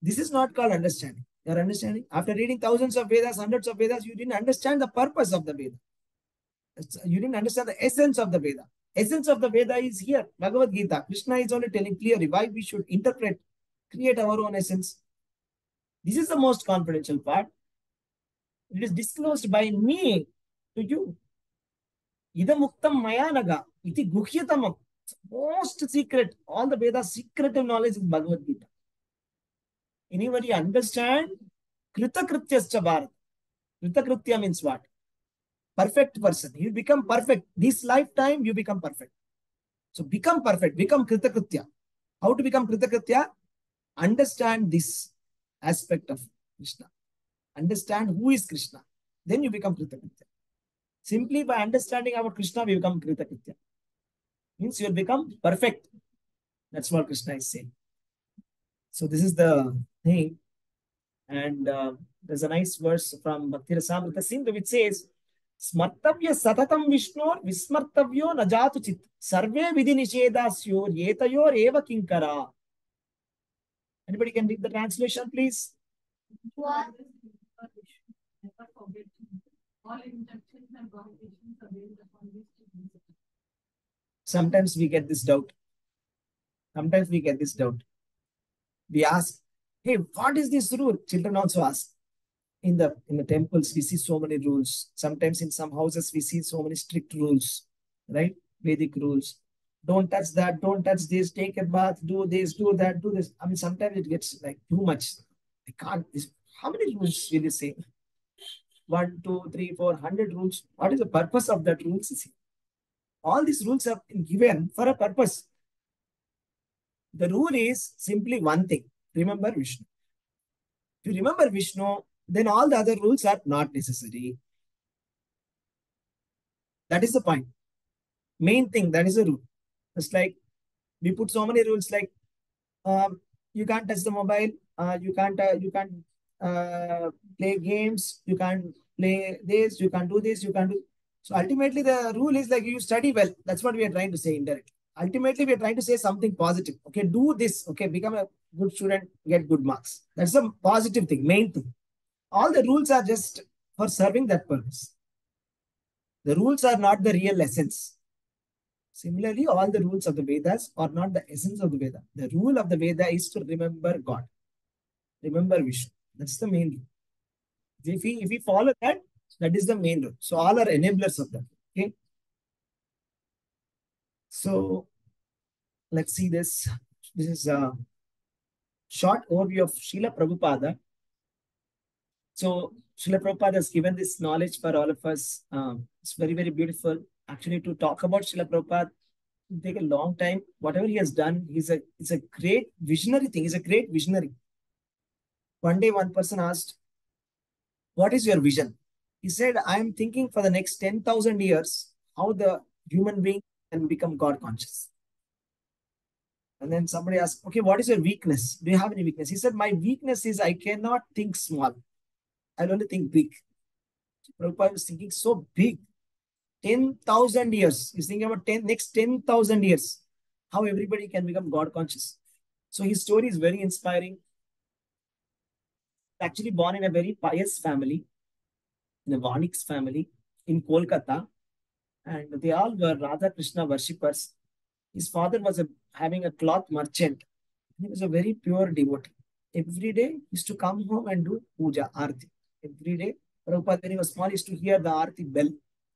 A: this is not called understanding. You are understanding? After reading thousands of Vedas, hundreds of Vedas, you didn't understand the purpose of the Veda. You didn't understand the essence of the Veda. Essence of the Veda is here. Bhagavad Gita. Krishna is only telling clearly why we should interpret, create our own essence. This is the most confidential part. It is disclosed by me you. Idamuktam mayanaga iti guhyatamam. Most secret. All the Vedas secretive knowledge is Bhagavad Gita. Anybody understand? Kritakrityascha Bharat. Kritakritya means what? Perfect person. You become perfect. This lifetime, you become perfect. So become perfect. Become Kritakritya. How to become Kritakritya? Understand this aspect of Krishna. Understand who is Krishna. Then you become Kritakritya. Simply by understanding about Krishna, we become Kritakritya. Means you will become perfect. That's what Krishna is saying. So this is the thing. And uh, there's a nice verse from Bhakti Rasamrita Sindhu which says, Smartavya satatam vishnor vismartavyo najatu chit sarve vidhi nishedasyor yetayor eva kinkara. Anybody can read the translation, please?
D: What?
A: Sometimes we get this doubt. Sometimes we get this doubt. We ask, hey, what is this rule? Children also ask. In the in the temples, we see so many rules. Sometimes in some houses, we see so many strict rules, right? Vedic rules. Don't touch that, don't touch this, take a bath, do this, do that, do this. I mean, sometimes it gets like too much. I can't. How many rules will you say? One, two, three, four, hundred rules. What is the purpose of that rules? All these rules have been given for a purpose. The rule is simply one thing. Remember Vishnu. If you remember Vishnu, then all the other rules are not necessary. That is the point. Main thing, that is a rule. It's like we put so many rules like um, you can't touch the mobile, uh, you can't uh, you can't uh, play games, you can't play this, you can't do this, you can't do. So ultimately, the rule is like you study well. That's what we are trying to say indirectly. Ultimately, we are trying to say something positive. Okay, do this. Okay, become a good student, get good marks. That's a positive thing, main thing. All the rules are just for serving that purpose. The rules are not the real essence. Similarly, all the rules of the Vedas are not the essence of the Veda. The rule of the Veda is to remember God. Remember Vishnu. That's the main rule. If we, if we follow that, that is the main rule. So all are enablers of that. Okay. So let's see this. This is a short overview of Srila Prabhupada. So Srila Prabhupada has given this knowledge for all of us. Um, it's very, very beautiful. Actually, to talk about Srila Prabhupada take a long time. Whatever he has done, he's a, it's a great visionary thing. He's a great visionary. One day, one person asked, What is your vision? He said, I am thinking for the next 10,000 years how the human being can become God conscious. And then somebody asked, Okay, what is your weakness? Do you have any weakness? He said, My weakness is I cannot think small. I'll only think big. Prabhupada was thinking so big. 10,000 years. He's thinking about 10, next 10,000 years. How everybody can become God conscious. So his story is very inspiring actually born in a very pious family, in a Vanix family in Kolkata. And they all were Radha Krishna worshippers. His father was a, having a cloth merchant. He was a very pure devotee. Every day he used to come home and do puja, arti. Every day, Prabhupada, when he was small, used to hear the Aarti bell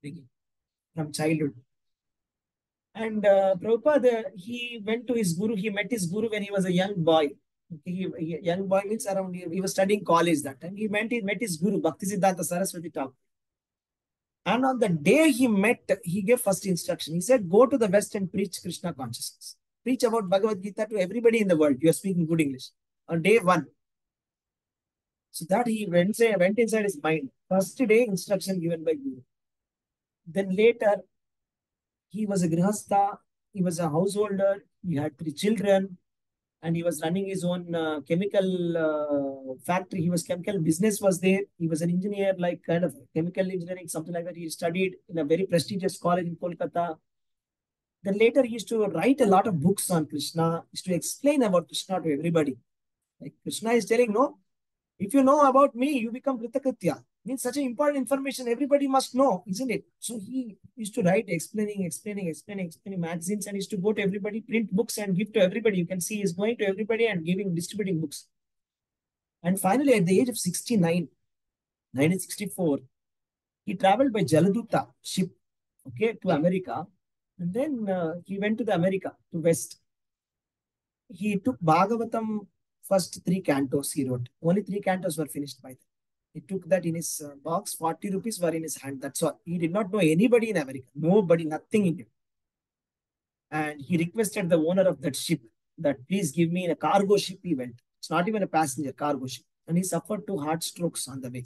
A: ringing from childhood. And uh, Prabhupada, he went to his guru, he met his guru when he was a young boy. He, he- young boy means around, he, he was studying college that time. He met, he met his guru, Bhakti Siddhanta Saraswati Thakur. And on the day he met, he gave first instruction. He said, Go to the West and preach Krishna consciousness. Preach about Bhagavad Gita to everybody in the world. You are speaking good English. On day one. So that he went, went inside his mind. First day instruction given by Guru. Then later, he was a grihastha, he was a householder, he had three children, and he was running his own uh, chemical uh, factory. He was chemical business was there. He was an engineer, like kind of chemical engineering, something like that. He studied in a very prestigious college in Kolkata. Then later he used to write a lot of books on Krishna, used to explain about Krishna to everybody. Like Krishna is telling, no, if you know about me, you become Kritakritya. Means such an important information everybody must know, isn't it? So he used to write explaining, explaining, explaining, explaining magazines and used to go to everybody, print books and give to everybody. You can see he's going to everybody and giving, distributing books. And finally, at the age of 69, 1964, he traveled by Jaladuta ship, okay, to America. And then uh, he went to the America, to West. He took Bhagavatam first three cantos he wrote. Only three cantos were finished by then. He took that in his uh, box, 40 rupees were in his hand. That's all. He did not know anybody in America. Nobody, nothing in him. And he requested the owner of that ship that please give me a cargo ship he went. It's not even a passenger cargo ship. And he suffered two heart strokes on the way.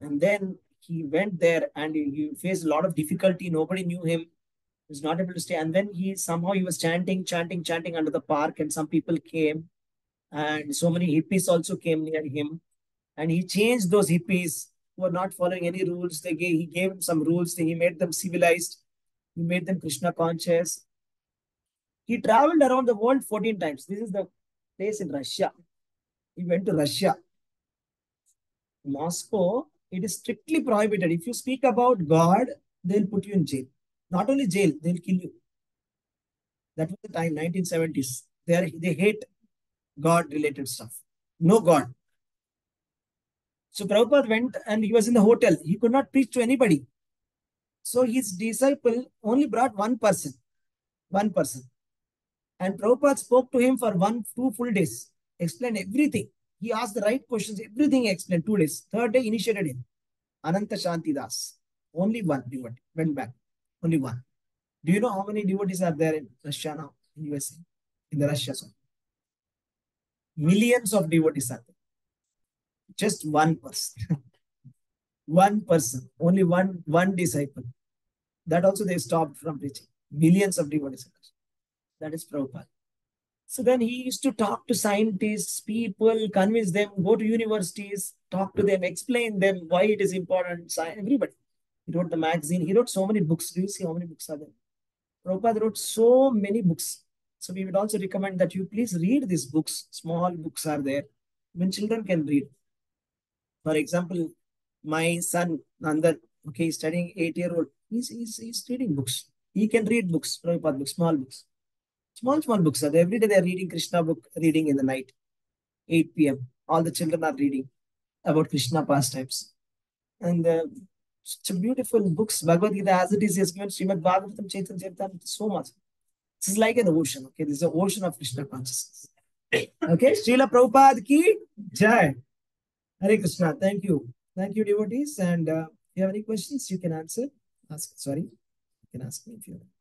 A: And then he went there and he, he faced a lot of difficulty. Nobody knew him. He was not able to stay. And then he somehow he was chanting, chanting, chanting under the park, and some people came. And so many hippies also came near him. And he changed those hippies who were not following any rules. They gave, he gave them some rules. He made them civilized. He made them Krishna conscious. He traveled around the world 14 times. This is the place in Russia. He went to Russia. Moscow, it is strictly prohibited. If you speak about God, they'll put you in jail. Not only jail, they'll kill you. That was the time, 1970s. They, are, they hate God-related stuff. No God. So Prabhupada went and he was in the hotel. He could not preach to anybody. So his disciple only brought one person. One person. And Prabhupada spoke to him for one, two full days, explained everything. He asked the right questions, everything he explained, two days. Third day, initiated him. Ananta Shanti Das. Only one devotee went back. Only one. Do you know how many devotees are there in Russia now, in USA? In the Russia, sorry. Millions of devotees are there. Just one person. <laughs> one person. Only one, one disciple. That also they stopped from preaching. Millions of devotees. That is Prabhupada. So then he used to talk to scientists, people, convince them, go to universities, talk to them, explain them why it is important. Everybody. He wrote the magazine. He wrote so many books. Do you see how many books are there? Prabhupada wrote so many books. So we would also recommend that you please read these books. Small books are there. Even children can read. For example, my son Nandan, okay, he's studying eight year old. He's, he's, he's reading books. He can read books, Prabhupada books, small books. Small, small books there. Every day they're reading Krishna book, reading in the night, 8 p.m. All the children are reading about Krishna pastimes. And uh, such beautiful books. Bhagavad Gita, as it is, is given Srimad Bhagavatam, Chaitanya Charitamrita, so much. This is like an ocean, okay? This is an ocean of Krishna consciousness. Okay? Srila Prabhupada ki jai. Hare Krishna. Thank you. Thank you, devotees. And uh, if you have any questions, you can answer. Ask. Sorry. You can ask me if you have.